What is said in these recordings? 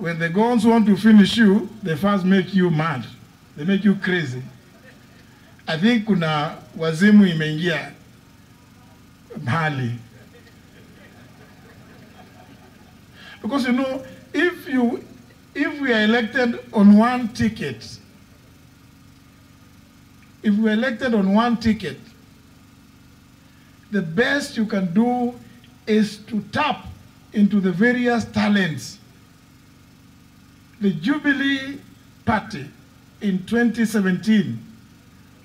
When the guns want to finish you, they first make you mad. They make you crazy. I think kuna wazimu imeingia mahali. Because you know, if you if we are elected on one ticket, if we are elected on one ticket, the best you can do is to tap into the various talents. The Jubilee Party in 2017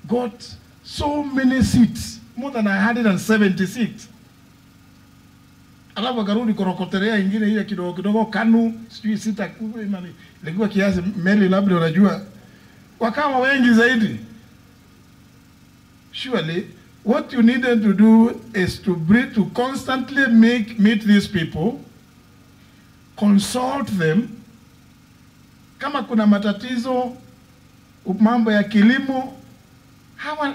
got so many seats, more than 176. Alafu akarudi korokoterea ingine ile kidogo kidogo, KANU sijui sita ilikuwa kiasi meli, labda unajua, wakawa wengi zaidi. Surely what you needed to do is to bring, to constantly make meet these people, consult them. Kama kuna matatizo mambo ya kilimo, hawa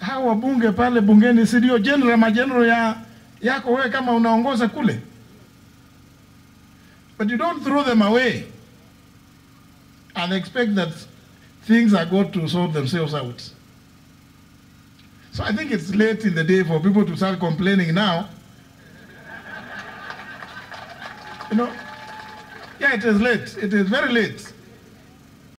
hawa wabunge pale bungeni, si ndio general majenerali ya yako wewe kama unaongoza kule, but you don't throw them away and expect that things are going to sort themselves out. So I think it's late in the day for people to start complaining now. You know, yeah, it is late. It is very late.